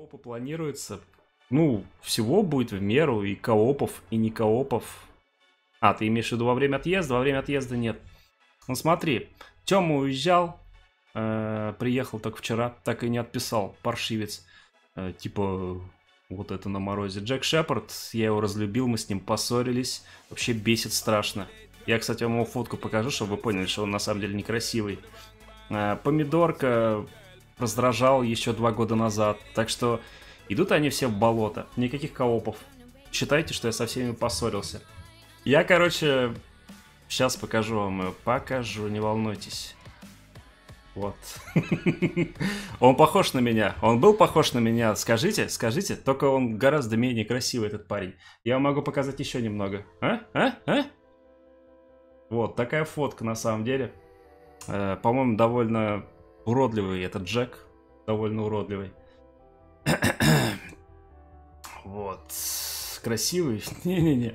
коопа планируется. Ну, всего будет в меру, и коопов, и не коопов. А, ты имеешь в виду во время отъезда? Во время отъезда нет. Ну смотри, Тёма уезжал, э, приехал только вчера, так и не отписал, паршивец. Э, типа, вот это на морозе. Джек Шепард, я его разлюбил, мы с ним поссорились. Вообще бесит страшно. Я, кстати, вам его фотку покажу, чтобы вы поняли, что он на самом деле некрасивый. Э, помидорка раздражал еще два года назад. Так что идут они все в болото. Никаких коопов. Считайте, что я со всеми поссорился. Я, короче, сейчас покажу вам. Покажу, не волнуйтесь. Вот. Он похож на меня. Он был похож на меня. Скажите, скажите. Только он гораздо менее красивый, этот парень. Я вам могу показать еще немного. А? А? А? Вот, такая фотка на самом деле. Э, По-моему, довольно уродливый этот Джек. Довольно уродливый. вот. Красивый. Не-не-не.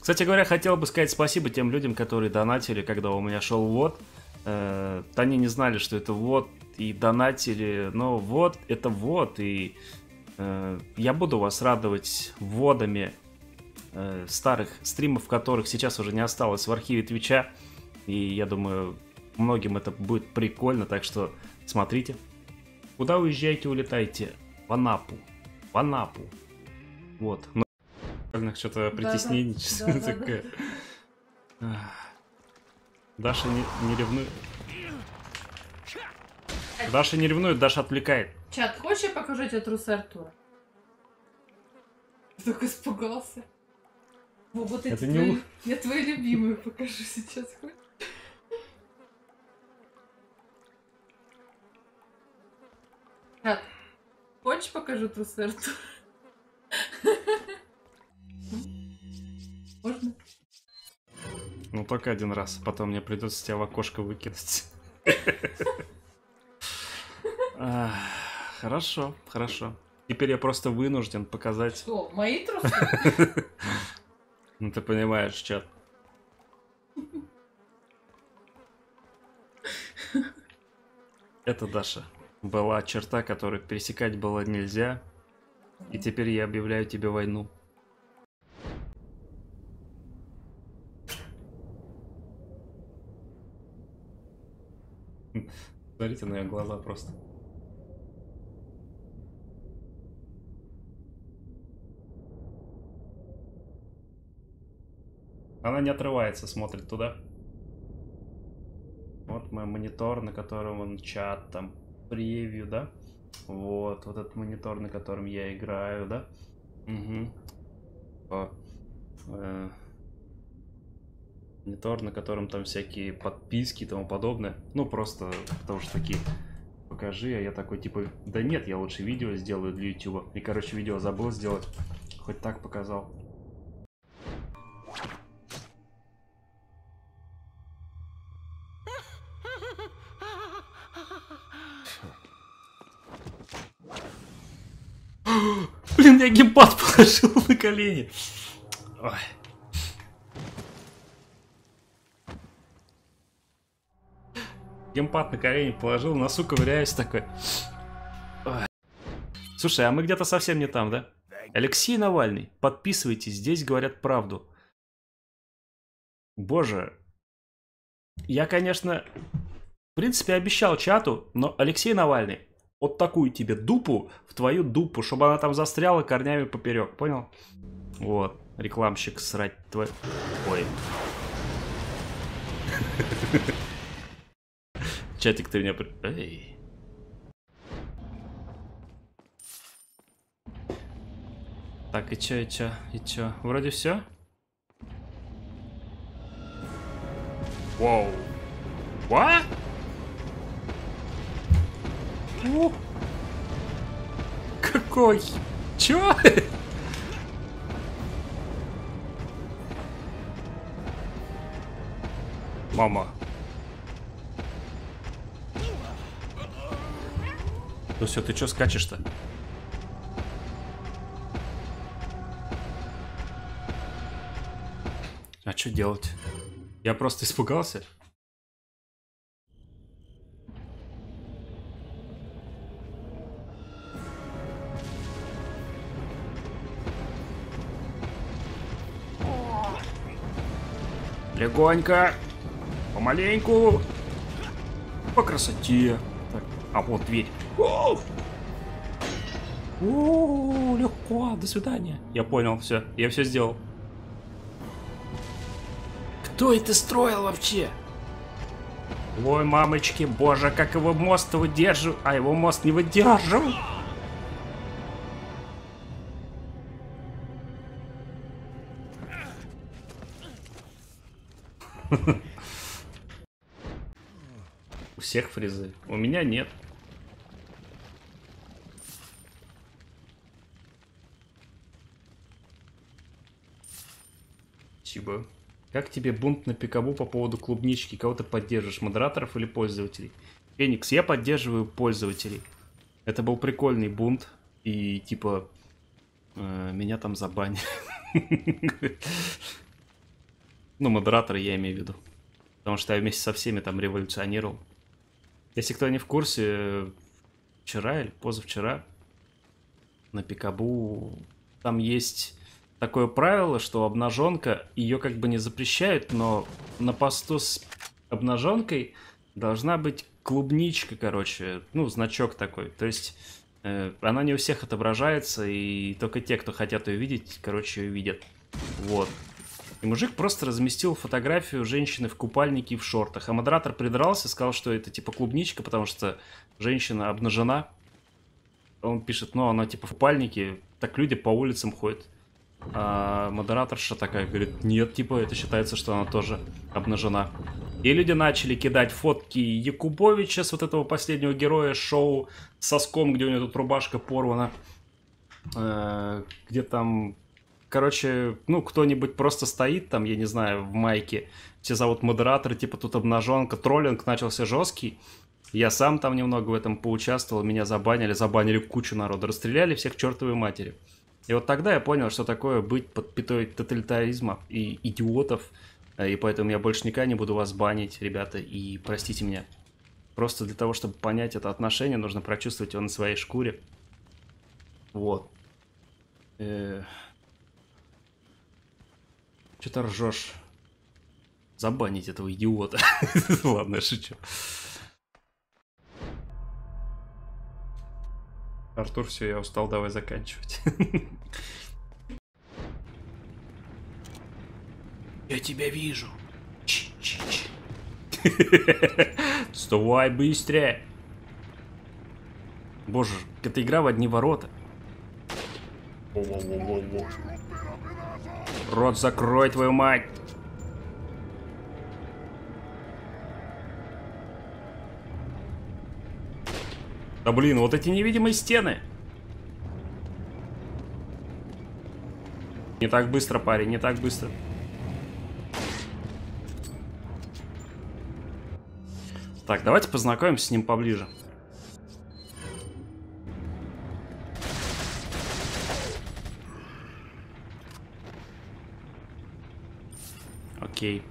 Кстати говоря, хотел бы сказать спасибо тем людям, которые донатили, когда у меня шел вот. Э, они не знали, что это вот, и донатили, но вот, это вот, и э, я буду вас радовать вводами э, старых стримов, которых сейчас уже не осталось в архиве Твича, и я думаю, многим это будет прикольно, так что смотрите. Куда уезжаете, улетайте? В Анапу. В Анапу. Вот. Ну, что-то притеснение. Да, да, такое. Даша не, не ревнует. Даша не ревнует, Даша отвлекает. Чат, хочешь я покажу тебе трусы Артура? Ты только испугался. Во, вот эти Это не твои... лу- Я твои любимые покажу сейчас. хочешь? Чат, хочешь покажу трусы Артура? Можно? Ну только один раз, потом мне придется тебя в окошко выкинуть. Ах, Хорошо, хорошо. Теперь я просто вынужден показать. Что, мои трусы? Ну ты понимаешь, чат. Это Даша. Была черта, которую пересекать было нельзя. И теперь я объявляю тебе войну. Смотрите на ее глаза просто. Она не отрывается, смотрит туда. Вот мой монитор, на котором он чат, там, превью, да? Вот, вот этот монитор, на котором я играю, да? Угу. О, э, монитор, на котором там всякие подписки и тому подобное. Ну, просто потому что такие покажи, а я такой, типа, да нет, я лучше видео сделаю для YouTube. И, короче, видео забыл сделать. Хоть так показал. Блин, я геймпад положил на колени. Ой. Геймпад на колени положил, носу ковыряюсь такой. Ой. Слушай, а мы где-то совсем не там, да? Алексей Навальный, подписывайтесь, здесь говорят правду. Боже, я, конечно, в принципе, обещал чату, но Алексей Навальный, вот такую тебе дупу в твою дупу, чтобы она там застряла корнями поперек, понял? Вот, рекламщик срать твой... Ой. Чатик, ты меня... Эй. Так, и чё, и чё, и чё? Вроде все. Вау. What? О! Какой? Чё? Мама. Ну все, ты чё скачешь-то? А что делать? Я просто испугался. Легонько. Помаленьку. По красоте. Так, а вот дверь. О, легко. До свидания. Я понял, все. Я все сделал. Кто это строил вообще? Ой, мамочки, боже, как его мост выдерживал, а его мост не выдерживал. У всех фрезы. У меня нет. Спасибо. Как тебе бунт на пикабу по поводу клубнички? Кого ты поддерживаешь, модераторов или пользователей? Феникс, я поддерживаю пользователей. Это был прикольный бунт. И типа э, меня там забанили. Ну, модераторы я имею в виду. Потому что я вместе со всеми там революционировал. Если кто не в курсе, вчера или позавчера на Пикабу там есть такое правило, что обнаженка, ее как бы не запрещают, но на посту с обнаженкой должна быть клубничка, короче, ну, значок такой. То есть э, она не у всех отображается, и только те, кто хотят ее видеть, короче, ее видят. Вот. И мужик просто разместил фотографию женщины в купальнике и в шортах. А модератор придрался, сказал, что это типа клубничка, потому что женщина обнажена. Он пишет, ну, она типа в купальнике, так люди по улицам ходят. А модераторша такая говорит, нет, типа, это считается, что она тоже обнажена. И люди начали кидать фотки Якубовича с вот этого последнего героя шоу соском, где у него тут рубашка порвана. Э, где там короче, ну, кто-нибудь просто стоит там, я не знаю, в майке, все зовут модераторы, типа тут обнаженка, троллинг начался жесткий. Я сам там немного в этом поучаствовал, меня забанили, забанили кучу народа, расстреляли всех чертовой матери. И вот тогда я понял, что такое быть под пятой тоталитаризма и идиотов, и поэтому я больше никогда не буду вас банить, ребята, и простите меня. Просто для того, чтобы понять это отношение, нужно прочувствовать его на своей шкуре. Вот. Э что ты ржешь? Забанить этого идиота. Ладно, я шучу. Артур, все, я устал, давай заканчивать. Я тебя вижу. Ч -ч -ч. Вставай быстрее. Боже, эта игра в одни ворота. Рот закрой, твою мать! Да блин, вот эти невидимые стены. Не так быстро, парень, не так быстро. Так, давайте познакомимся с ним поближе. Окей.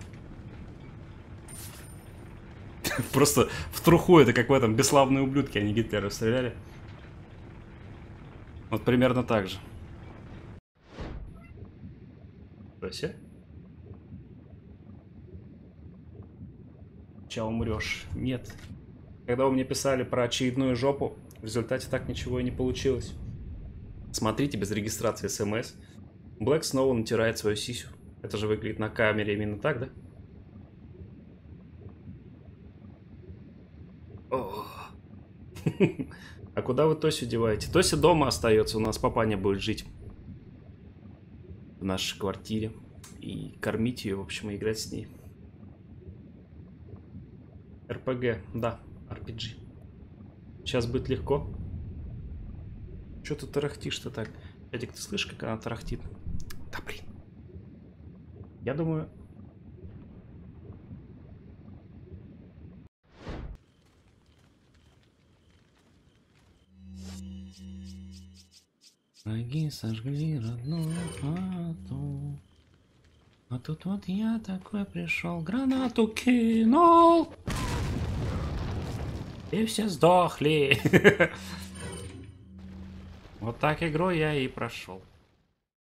Просто в труху это как в этом бесславные ублюдки, они Гитлера стреляли. Вот примерно так же. Проси. Сейчас умрешь. Нет. Когда вы мне писали про очередную жопу, в результате так ничего и не получилось. Смотрите без регистрации смс. Блэк снова натирает свою сисю. Это же выглядит на камере именно так, да? А куда вы Тосю деваете? Тося дома остается, у нас папаня будет жить. В нашей квартире. И кормить ее, в общем, и играть с ней. РПГ, да, RPG. Сейчас будет легко. Что ты тарахтишь-то так? Эдик, ты слышишь, как она тарахтит? Да блин. Я думаю... Ноги сожгли родную хату. А тут вот я такой пришел, гранату кинул. И все сдохли. Вот так игру я и прошел.